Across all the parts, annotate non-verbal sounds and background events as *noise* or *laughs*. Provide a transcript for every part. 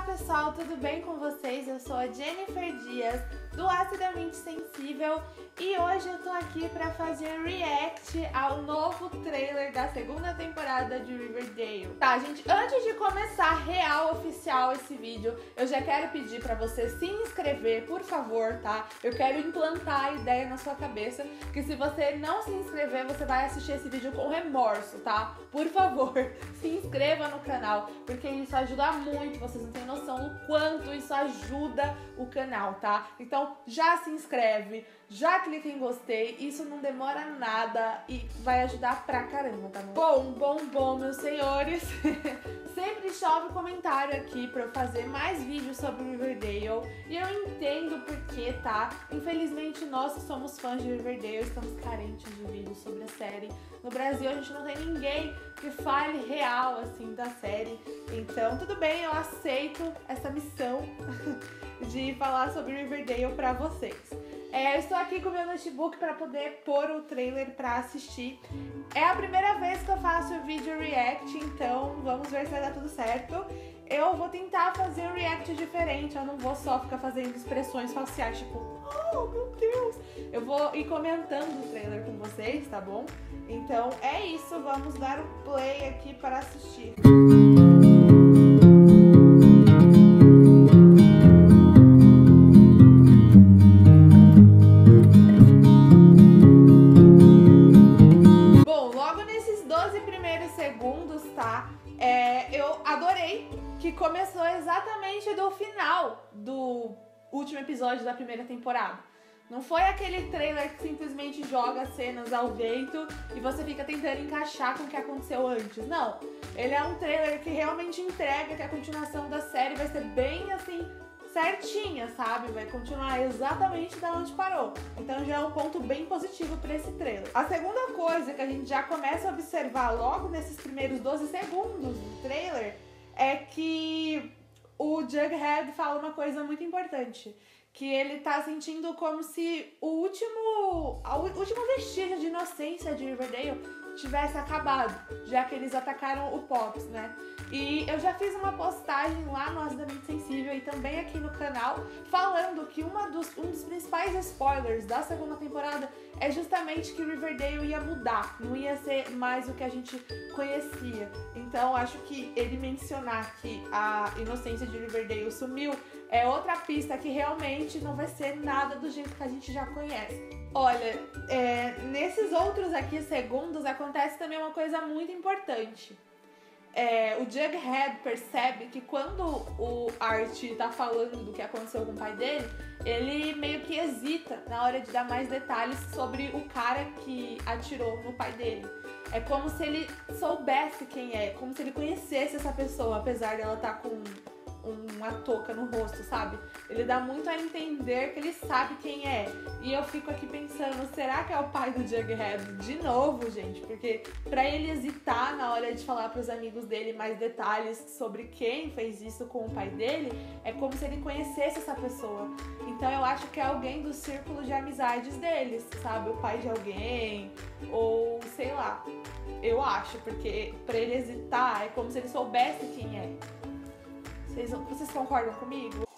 Olá pessoal, tudo bem com vocês? Eu sou a Jennifer Dias do Acidamente Sensível e hoje eu tô aqui para fazer react ao novo trailer da segunda temporada de Riverdale. Tá, gente, antes de começar real oficial esse vídeo, eu já quero pedir para você se inscrever, por favor, tá? Eu quero implantar a ideia na sua cabeça que se você não se inscrever, você vai assistir esse vídeo com remorso, tá? Por favor, *laughs* se inscreva no canal, porque isso ajuda muito, vocês não têm noção do quanto isso ajuda o canal, tá? Então já se inscreve, já clica em gostei, isso não demora nada e vai ajudar pra caramba, tá bom? Bom, bom, bom, meus senhores. *laughs* Sempre chove comentário aqui pra eu fazer mais vídeos sobre Riverdale e eu entendo porque, tá? Infelizmente nós que somos fãs de Riverdale estamos carentes de vídeos sobre a série. No Brasil a gente não tem ninguém que fale real, assim, da série. Então, tudo bem, eu aceito essa missão *laughs* de falar sobre Riverdale pra vocês. É, eu estou aqui com meu notebook para poder pôr o trailer para assistir. É a primeira vez que eu faço vídeo react, então vamos ver se vai dar tudo certo. Eu vou tentar fazer um react diferente, eu não vou só ficar fazendo expressões faciais, tipo, oh meu Deus! Eu vou ir comentando o trailer com vocês, tá bom? Então é isso, vamos dar o play aqui para assistir. Música exatamente do final do último episódio da primeira temporada. Não foi aquele trailer que simplesmente joga cenas ao vento e você fica tentando encaixar com o que aconteceu antes. Não. Ele é um trailer que realmente entrega que a continuação da série vai ser bem assim, certinha, sabe? Vai continuar exatamente da onde parou. Então já é um ponto bem positivo para esse trailer. A segunda coisa que a gente já começa a observar logo nesses primeiros 12 segundos do trailer é que o Jughead fala uma coisa muito importante. Que ele tá sentindo como se o último. o último vestígio de inocência de Riverdale tivesse acabado, já que eles atacaram o Pops, né? E eu já fiz uma postagem lá no Acidamente Sensível e também aqui no canal falando que uma dos, um dos principais spoilers da segunda temporada é justamente que Riverdale ia mudar, não ia ser mais o que a gente conhecia. Então acho que ele mencionar que a inocência de Riverdale sumiu é outra pista que realmente não vai ser nada do jeito que a gente já conhece. Olha, é, nesses outros aqui segundos acontece também uma coisa muito importante. É, o Jughead percebe que quando o Art tá falando do que aconteceu com o pai dele, ele meio que hesita na hora de dar mais detalhes sobre o cara que atirou no pai dele. É como se ele soubesse quem é, como se ele conhecesse essa pessoa, apesar dela estar tá com uma touca no rosto, sabe? Ele dá muito a entender que ele sabe quem é. E eu fico aqui pensando, será que é o pai do Jughead de novo, gente? Porque para ele hesitar na hora de falar para os amigos dele mais detalhes sobre quem fez isso com o pai dele, é como se ele conhecesse essa pessoa. Então eu acho que é alguém do círculo de amizades deles, sabe? O pai de alguém ou sei lá. Eu acho, porque para ele hesitar é como se ele soubesse quem é. Vocês, vocês concordam comigo?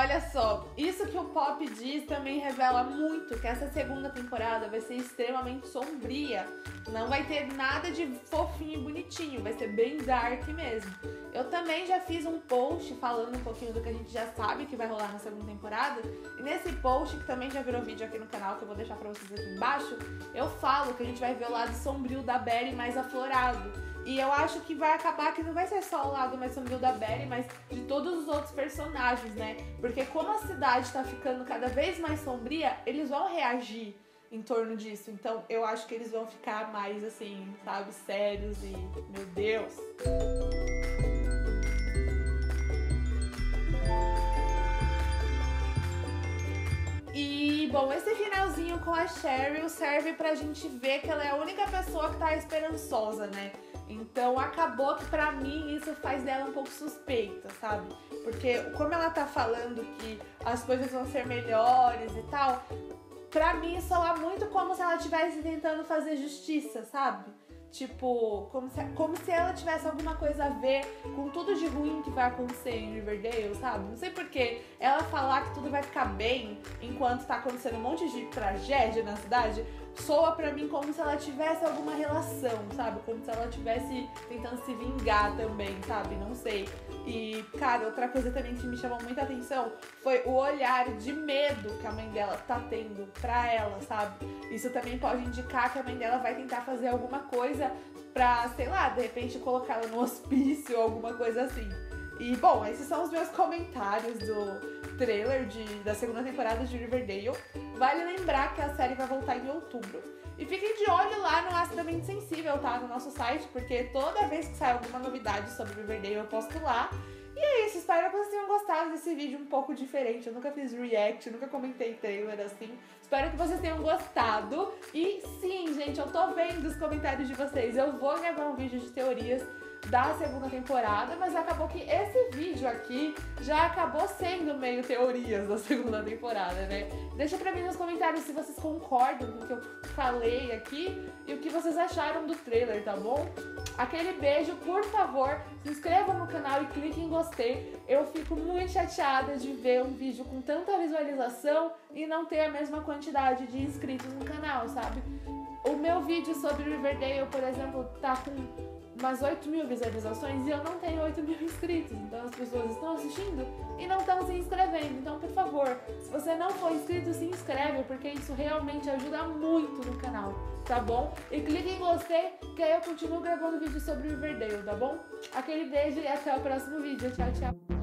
Olha só, isso que o Pop diz também revela muito que essa segunda temporada vai ser extremamente sombria. Não vai ter nada de fofinho e bonitinho, vai ser bem dark mesmo. Eu também já fiz um post falando um pouquinho do que a gente já sabe que vai rolar na segunda temporada. E nesse post, que também já virou vídeo aqui no canal, que eu vou deixar pra vocês aqui embaixo, eu falo que a gente vai ver o lado sombrio da Belly mais aflorado. E eu acho que vai acabar que não vai ser só o lado mais sombrio da Belly, mas de todos os outros personagens, né? Porque como a cidade tá ficando cada vez mais sombria, eles vão reagir em torno disso. Então eu acho que eles vão ficar mais assim, sabe, sérios e. Meu Deus! E, bom, esse finalzinho com a Cheryl serve pra gente ver que ela é a única pessoa que tá esperançosa, né? Então acabou que pra mim isso faz dela um pouco suspeita, sabe? Porque como ela tá falando que as coisas vão ser melhores e tal, pra mim soa muito como se ela estivesse tentando fazer justiça, sabe? Tipo, como se, como se ela tivesse alguma coisa a ver com tudo de ruim que vai acontecer em Riverdale, sabe? Não sei porquê. Ela falar que tudo vai ficar bem enquanto tá acontecendo um monte de tragédia na cidade soa pra mim como se ela tivesse alguma relação, sabe? Como se ela tivesse tentando se vingar também, sabe? Não sei. E, cara, outra coisa também que me chamou muita atenção foi o olhar de medo que a mãe dela tá tendo pra ela, sabe? Isso também pode indicar que a mãe dela vai tentar fazer alguma coisa pra, sei lá, de repente colocá-la no *laughs* hospício ou alguma coisa assim. E, bom, esses são os meus comentários do trailer de, da segunda temporada de Riverdale. Vale lembrar que a série vai voltar em outubro. E fiquem de olho lá no Acidamente Sensível, tá? No nosso site, porque toda vez que sai alguma novidade sobre Riverdale eu posto lá. E é isso, espero que vocês tenham gostado desse vídeo um pouco diferente. Eu nunca fiz react, nunca comentei trailer assim. Espero que vocês tenham gostado. E sim, gente, eu tô vendo os comentários de vocês. Eu vou gravar um vídeo de teorias da segunda temporada, mas acabou que esse vídeo aqui já acabou sendo meio teorias da *laughs* segunda temporada, né? Deixa pra mim nos comentários se vocês concordam com o que eu falei aqui e o que vocês acharam do trailer, tá bom? Aquele beijo, por favor, se inscrevam no canal e cliquem em gostei. Eu fico muito chateada de ver um vídeo com tanta visualização e não ter a mesma quantidade de inscritos no canal, sabe? O meu vídeo sobre Riverdale, por exemplo, tá com umas 8 mil visualizações e eu não tenho 8 mil inscritos. Então as pessoas estão assistindo e não estão se inscrevendo. Então, por favor, se você não for inscrito, se inscreve, porque isso realmente ajuda muito no canal, tá bom? E clique em gostei, que aí eu continuo gravando vídeo sobre Riverdale, tá bom? Aquele beijo e até o próximo vídeo. Tchau, tchau.